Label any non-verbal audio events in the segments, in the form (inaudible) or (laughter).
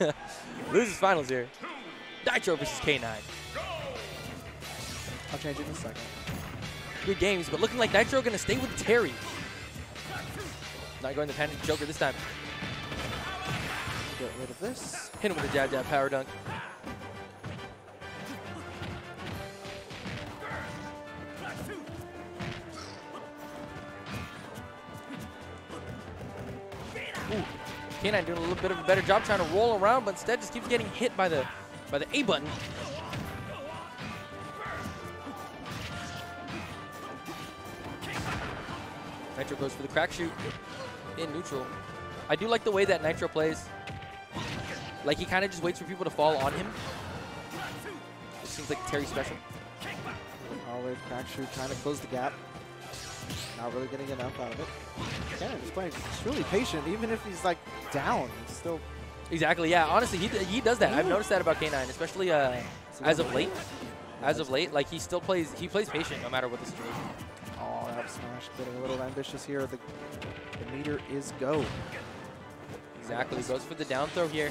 (laughs) Loses finals here. Nitro versus K9. I'll change it in a second. Good games, but looking like Nitro going to stay with Terry. Not going to panic Joker this time. Get rid of this. Hit him with a jab jab power dunk. K9 doing a little bit of a better job trying to roll around, but instead just keeps getting hit by the by the A button. Nitro goes for the crack shoot in neutral. I do like the way that Nitro plays. Like he kind of just waits for people to fall on him. It seems like Terry special. Always crack shoot, trying to close the gap. Not really getting enough out of it. Yeah, he's playing. Really patient, even if he's like down. He's still. Exactly. Yeah. Honestly, he he does that. I've noticed that about K9, especially uh, as of late. As of late, like he still plays. He plays patient no matter what the situation. Oh, up smash, getting a little ambitious here. The, the meter is go. Exactly. Goes for the down throw here.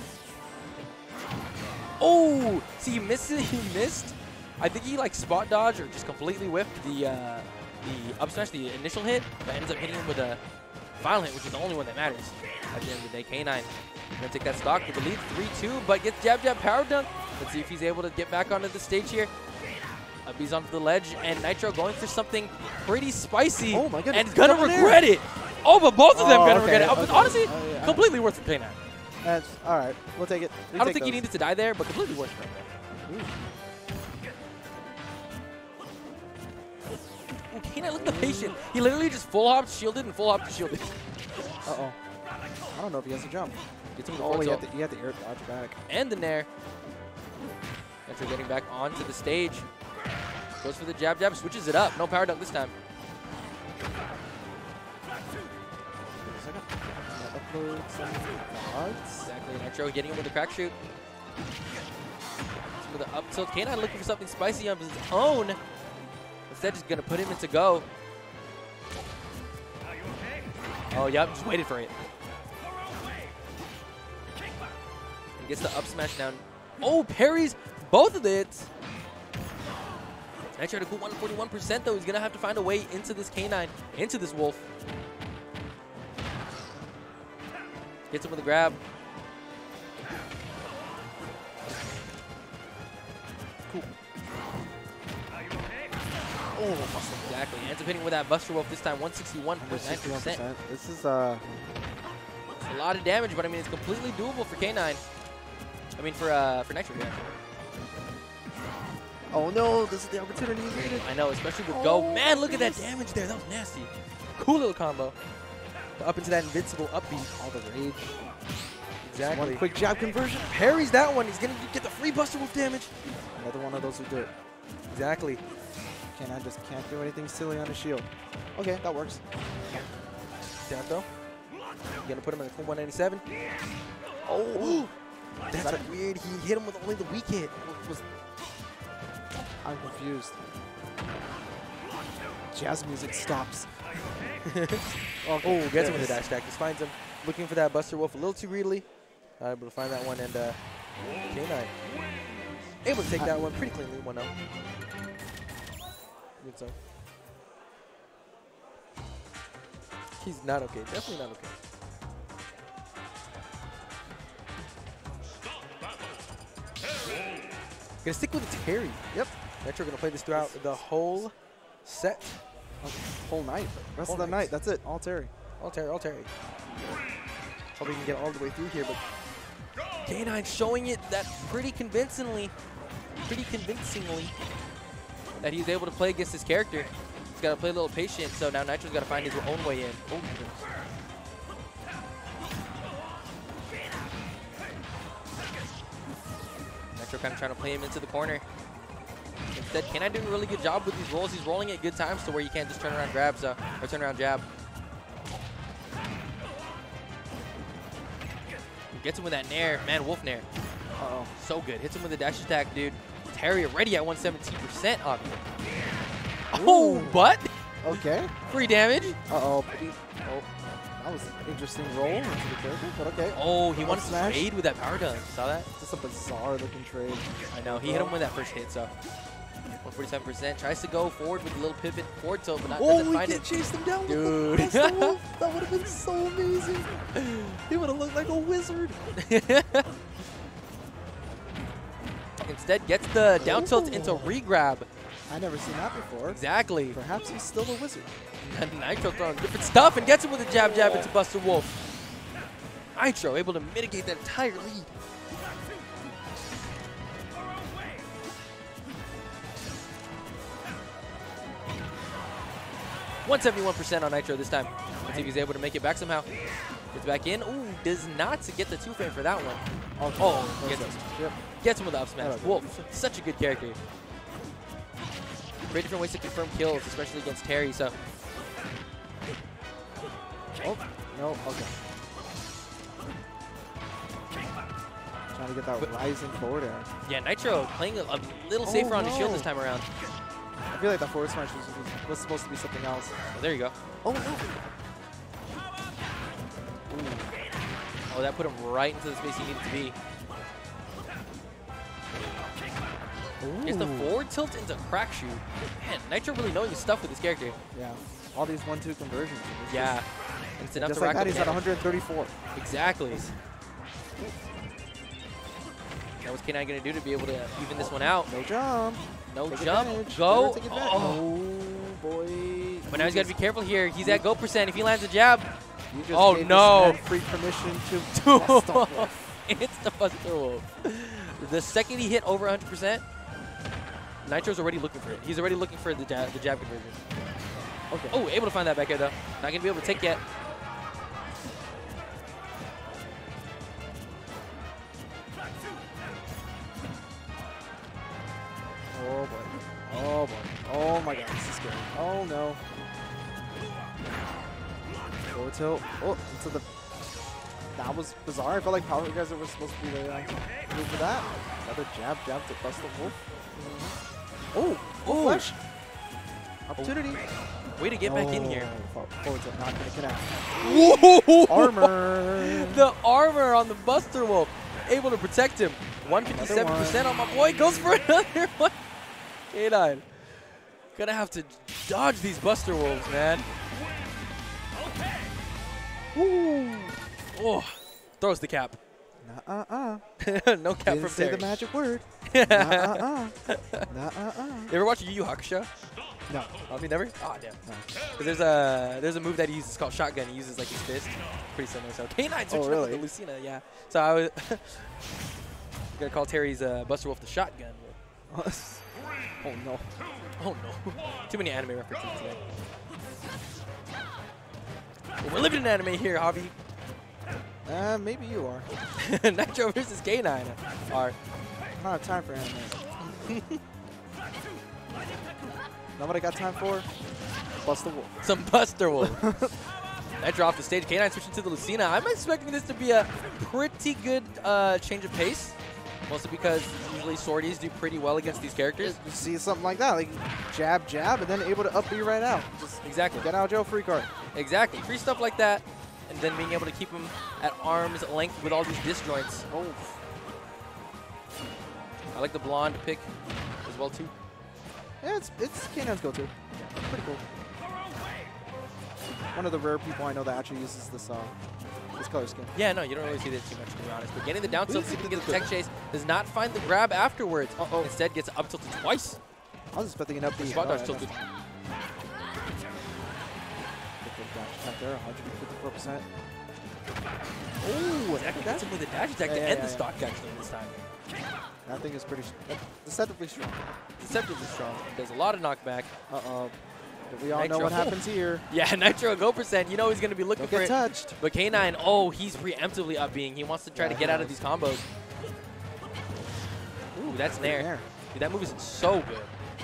Oh, see, he missed. (laughs) He missed. I think he like spot dodge or just completely whiffed the uh, the up smash, the initial hit, but ends up hitting him with a final hit, which is the only one that matters at the end of the day. K9 gonna take that stock with the lead, 3-2, but gets jab jab power dunk. Let's see if he's able to get back onto the stage here. Up he's onto the ledge, and Nitro going for something pretty spicy. Oh my goodness, And gonna regret it. Oh, but both of them Oh, gonna okay, regret it. Uh, but okay. honestly, Oh, yeah. completely worth it for K9. That's all right. We'll take it. We I don't think he needed to die there, but completely worth it. Ooh, K9 look at the patient. He literally just full hopped, shielded, and full hopped, shielded. Uh oh. I don't know if he has to jump. Gets him the Oh, he had, to, had to air dodge back. and the nair. After getting back onto the stage. Goes for the jab jab, switches it up. No power dunk this time. Upload some odds. Exactly. Nitro getting him with the crack shoot. With the up tilt. K9 looking for something spicy on his own. Instead, just going to put him into go. Oh, yep. Just waited for it. He gets the up smash down. Oh, parries both of it. Nitro to cool 141% though. He's going to have to find a way into this K9, into this Wolf. Gets him with a grab. Exactly. Ends up hitting with that Buster Wolf this time, 161.9%. This is uh. A lot of damage, but I mean, it's completely doable for K9. I mean, for uh, for Nitro, yeah. Oh no! This is the opportunity he needed. I know, especially with Go. Oh, Man, look at that damage there. That was nasty. Cool little combo. Up into that invincible upbeat. All the rage. Exactly. One quick jab conversion. Parries that one. He's going to get the free Buster Wolf damage. Another one of those who do it. Exactly. I just can't do anything silly on his shield? Okay, that works. Down throw. Gonna put him in the full 197. Oh, that's that a- weird. He hit him with only the weak hit. Was I'm confused. Jazz music stops. (laughs) oh, gets him with the dash attack. Just finds him looking for that Buster Wolf a little too greedily. Not able to find that one, and uh, K9 able to take that one pretty cleanly. 1 0. Good song. He's not okay. Definitely not okay. Gonna stick with the Terry. Yep. Nitro gonna play this throughout the whole set. Okay. Whole night. Rest Whole of the night. night. That's it. All Terry. All Terry, all Terry. Hope he can get all the way through here, but K9 showing it that pretty convincingly, pretty convincingly that he's able to play against his character. He's got to play a little patient, so now Nitro's got to find his own way in. Oh. Nitro kind of trying to play him into the corner. Instead, K9 doing a really good job with these rolls. He's rolling at good times to where you can't just turn around grabs uh, or turn around jab. Gets him with that nair. Man, Wolf nair. Uh-oh. So good. Hits him with a dash attack, dude. Terry already at 117% on him. Oh, but Okay. free damage. Uh-oh. Oh. That was an interesting roll into the character, but okay. Oh, he Up wanted to trade with that power dunk. Saw that? Just a bizarre looking trade. I know. He hit him with that first hit, so 147%. Tries to go forward with a little pivot forward tilt, but not, Oh, doesn't find it. chase them down Dude. with the (laughs) That would have been so amazing. He would have looked like a wizard. (laughs) Instead, gets the down tilt into re-grab. I never seen that before. Exactly. Perhaps he's still a wizard. (laughs) Nitro throwing different stuff and gets it with a jab jab into Buster Wolf. Nitro able to mitigate that entire lead. One seventy-one percent on Nitro this time. Let's see if he's able to make it back somehow. Gets back in. Ooh, does not to get the two frame for that one. Oh, oh, oh, okay. Oh, Where's gets it. Yep. Gets him with the up smash. Wolf, such a good character. Great different ways to confirm kills, especially against Terry. So Oh, no, okay. Trying to get that But- rising forward air. yeah, Nitro playing a, a little Oh, safer on his shield this time around. I feel like that forward smash was, was, was supposed to be something else. Oh, there you go. Oh, no. Oh, that put him right into the space he needed to be. Gets the Ooh. forward tilt into crack shoot. Man, Nitro really knowing his stuff with this character. Yeah. All these one-two conversions. It's Yeah. Just, it's enough just to like that, he's at 134. Exactly. Now what's K9 going to do to be able to even this one out? No jump. No Take jump. advantage. Go. Better take advantage. Oh. Oh, boy. But now he's got to be careful here. He's at go percent. If he lands a jab, Oh, no. free permission to (laughs) wolf. it's the Buster Wolf. The second he hit over 100%, Nitro's already looking for it. He's already looking for the jab, the jab conversion. Okay. Oh, able to find that back air though. Not to be able to take yet. Oh boy. Oh boy. Oh my god, this is scary. Oh no. Forward tilt. Oh, into the. That was bizarre. I felt like Power Geyser were supposed to be the uh, move for that. Another jab, jab to Buster Wolf. Oh, oh, flash. Opportunity. Way to get back in here. Oh, Forward tilt, not gonna connect. Whoa! Armor. (laughs) the armor on the Buster Wolf. Able to protect him. 157% on my boy. Goes for (laughs) another one. K9. Gonna have to dodge these Buster Wolves, man. Ooh. Oh, throws the cap. Nuh-uh-uh. (laughs) no cap Didn't from say Terry. the magic word. you (laughs) Nuh-uh-uh. Nuh-uh-uh. ever watch Yu Yu Hakusho? No. Oh, you never? Oh, damn. No. 'Cause there's a there's a move that he uses called shotgun. He uses like his fist. Pretty similar. So K9 switching up really? with the Lucina, yeah. So I was (laughs) gonna call Terry's uh, Buster Wolf the shotgun. oh no. Oh no, too many anime references today. Well, we're living in anime here, Javi. Uh, maybe you are. (laughs) Nitro versus K9 are I don't have time for anime. know what I got time for? Buster wolf. (laughs) some Buster Wolf. (laughs) Nitro off the stage. K9 switching to the Lucina. I'm expecting this to be a pretty good uh, change of pace. Mostly because usually swordies do pretty well against these characters. You see something like that, like jab, jab, and then able to up B right out. Just Exactly. get out jail free card. Exactly. Free stuff like that, and then being able to keep him at arm's length with all these disjoints. Oh. I like the blonde pick as well too. Yeah, it's it's K9's go-to. Pretty cool. One of the rare people I know that actually uses this uh this color scheme. Yeah, no, you don't really see that too much to be honest. But getting the down tilt, see he can get that's the tech chase, does not find the grab afterwards. Uh-oh. Instead gets up tilted twice. I was expecting an up B. Spot dodge tilted. that's- Good, good dash attack there, 154%. Ooh, that him with a dash attack Yeah, to yeah, end yeah, the stock actually this time. That thing is pretty uh, deceptively strong. Deceptively strong. Does a lot of knockback. Uh-oh. We all know what happens here. (laughs) Yeah, Nitro go percent. You know he's going to be looking Don't for get it. touched. But K9, oh, he's preemptively up being. He wants to try Yeah, to get out of these combos. Ooh, that's there. Dude, that move is so good.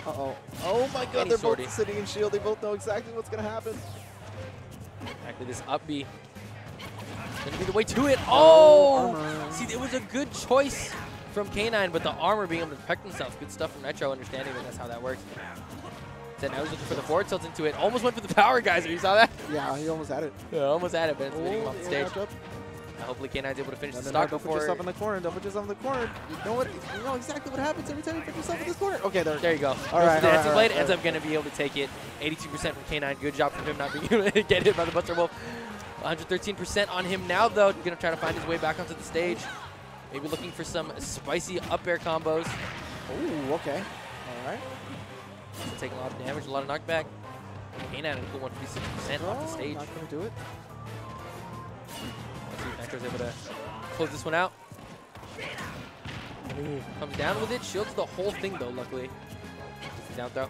Uh-oh. Oh my god, Any they're sortie. both sitting in shield. They both know exactly what's going to happen. Actually, this up B. Gonna be the way to it. Oh, oh! armor. See, it was a good choice from K9, but the armor being able to protect himself. Good stuff from Nitro, understanding that that's how that works. Said now he's looking for the forward tilt into it. Almost went for the power geyser. You saw that? Yeah, he almost had it. Yeah, almost had it, but it's hitting him oh, off the Oh, stage. hopefully K9's able to finish No, the no, no, stock don't put yourself in the corner. Don't put yourself in the corner. You know what? You know exactly what happens every time you put yourself in this corner. Okay, there. There you go. All Goes right, the all right, dancing all blade. right, Ends up going to be able to take it. 82% from K9. Good job from him not being (laughs) able to get hit by the Buster Wolf. 113% on him now, though. Going to try to find his way back onto the stage. Maybe looking for some spicy up air combos. Ooh, okay. All right. So taking a lot of damage, a lot of knockback. K9 at a cool 156% off the oh, stage. Not gonna do it. Let's see if Nitro's able to close this one out. Ooh, comes down with it, shields the whole thing though, luckily. The down throw. I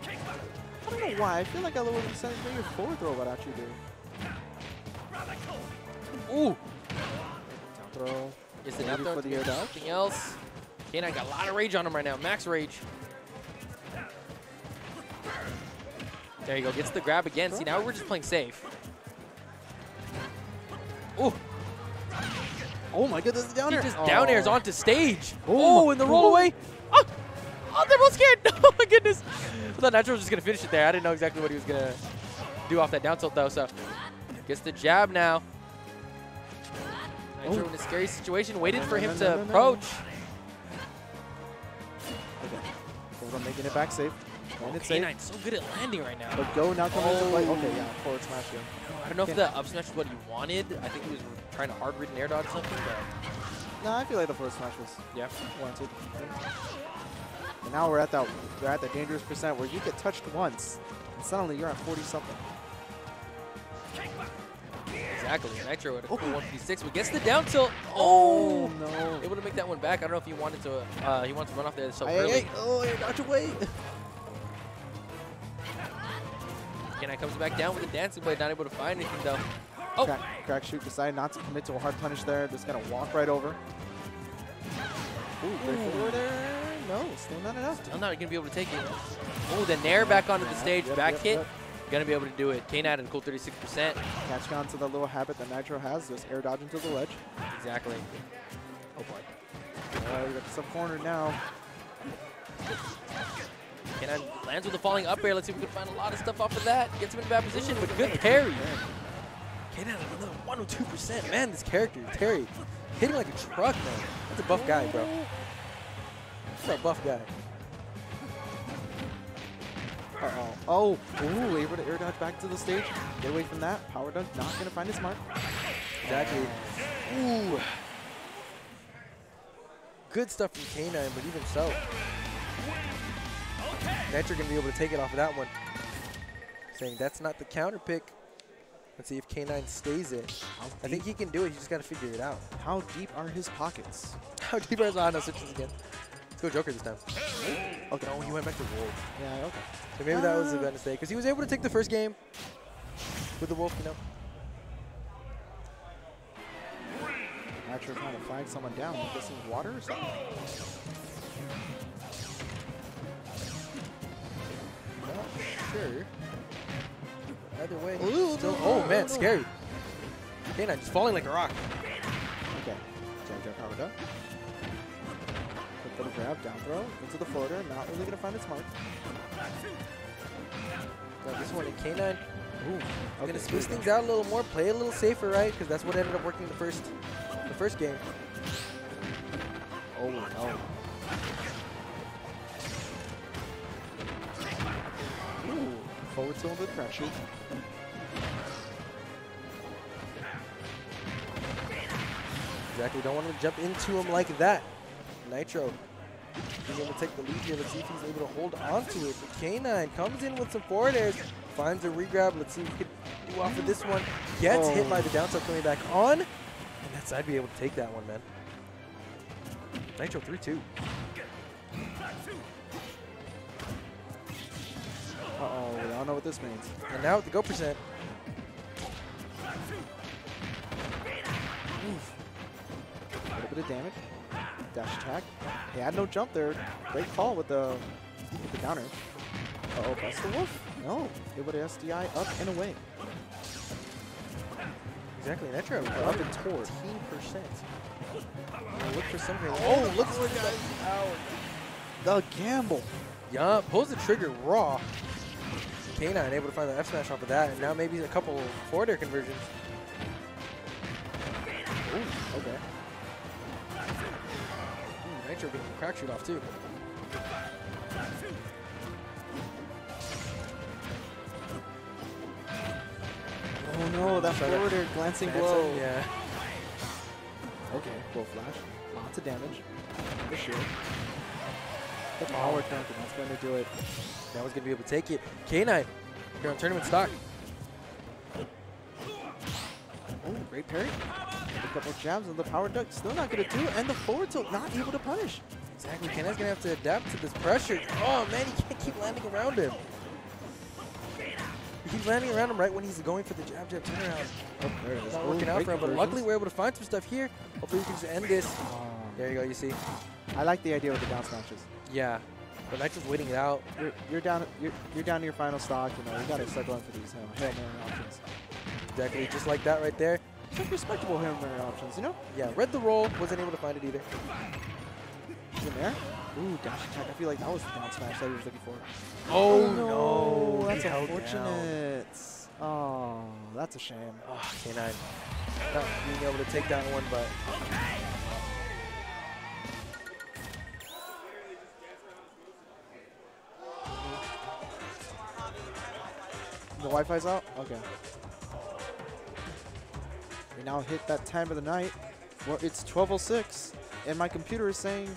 don't know why. I feel like I would have sent maybe a forward throw would actually do. Ooh! Down throw. The Maybe down throw. for the air dodge. Nothing else. K9 got a lot of rage on him right now. Max rage. There you go. Gets the grab again. See, now we're just playing safe. Ooh! Oh my goodness, down He air. just down airs Oh. onto stage. Oh Oh, and the roll away. Oh, oh, they're both scared. (laughs) Oh my goodness. I thought Nitro was just gonna finish it there. I didn't know exactly what he was gonna do off that down tilt though. So gets the jab now. Nitro Oh. in a scary situation, waited for him No, to no, no, no, no. approach. Okay. Hold on, making it back safe. K9 safe. so good at landing right now. But go now coming into play. Oh. Okay, yeah, forward smash. I don't know if the up smash is what he wanted. I think he was trying to hard read an air dodge something, but No, I feel like the forward smash was yeah. warranted. And now we're at that we're at the dangerous percent where you get touched once and suddenly you're at 40 something. Exactly. Nitro at a Oh. cool 156, but gets the down tilt. Oh! no. Able to make that one back. I don't know if he wanted to. Uh, he wants to run off there so Hey, early. hey. Oh, hey, dodge away. (laughs) K9 comes back down with a dancing blade, not able to find anything though. Oh, Crack, crack shoot decided not to commit to a hard punish there. Just gonna walk right over. Ooh, great forward there. No, still not enough. still not gonna be able to take it. Oh, the nair back onto the stage, yep, back yep, hit. yep. Gonna be able to do it. K9 at a cool 36%. Catch on to the little habit that Nitro has, just air dodging to the ledge. Exactly. Oh boy. Uh, we got some corner now. K9 lands with a falling up air. Let's see if we can find a lot of stuff off of that. Gets him in a bad position, but good parry. K9 at another 102%. Man, this character, Terry, hitting like a truck, man. That's a buff guy, bro. That's a buff guy. Uh-oh. Oh, ooh, able to air dodge back to the stage. Get away from that. Power dodge not going to find his mark. Exactly. Ooh. Good stuff from K9, but even so. Nitro gonna be able to take it off of that one. Saying that's not the counter pick. Let's see if K9 stays it. I think he can do it, he just gotta figure it out. How deep are his pockets? (laughs) How deep are his oh, no, switches again. Let's go Joker this time. Okay. oh, he went back to Wolf. Yeah, okay. So maybe that was a good mistake. Because he was able to take the first game with the Wolf, you know. Nitro trying to flag someone down. I'm guessing water or something? Sure. Either way. Ooh, still, oh man, scary. K9 just falling like a rock. Okay. Jab, jab, power dunk. Quick little grab, down throw, into the floater. Not really going to find its mark. Now this one in K9, Ooh. I'm Okay, gonna here space things out a little more, play a little safer, right? Because that's what ended up working the first, the first game. Oh, no. Forward tilt with shoot. Exactly, don't want to jump into him like that. Nitro being able to take the lead here. Let's see if he's able to hold on to it. But K9 comes in with some forward airs, finds a regrab. Let's see if he can do off of this one. Gets hit Oh. by the down tilt coming back on. And that's I'd be able to take that one, man. Nitro 3-2. Uh-oh, all know what this means. And now with the go percent. A little bit of damage. Dash attack. He had no jump there. Great call with the with the counter. Uh-oh, Buster Wolf? No. Able to SDI up and away. Exactly, Nitro Up up and toward. 15%. Look for something. Oh, look for the The gamble. Yeah, pulls the trigger raw. K9 able to find the F smash off of that, and now maybe a couple forward air conversions. Ooh, okay. Ooh, Nitro getting a crack shoot off too. Oh no, that to- forward air glancing blow. Yeah. Okay, blow flash. Lots of damage. The shield. The power dunk, and that's going to do it. That was going to be able to take it. K9 here on tournament stock. Oh, great parry. A couple jabs and the power dunk still not going to do, it. and the forward tilt not able to punish. Exactly. K9's going to have to adapt to this pressure. Oh, man, he can't keep landing around him. He's landing around him right when he's going for the jab, jab turnaround. Oh, there it is. Not working out for him, but luckily we're able to find some stuff here. Hopefully we can just end this. Ah, There you go, you see. I like the idea with the down smashes. Yeah. But Nitro's waiting it out. You're, you're down. You're, you're down to your final stock. You know, you got to start going for these you know, hail mary options. Exactly, just like that right there. Some respectable hail mary options. You know, Yeah, read the roll, wasn't able to find it either. in there. Ooh, dash attack. I feel like that was the down smash that he was looking for. Oh, oh no, he that's down. unfortunate. Oh, that's a shame. Oh, K9. Not being able to take that one, but The Wi-Fi's out? Okay. We now hit that time of the night where it's 12.06 and my computer is saying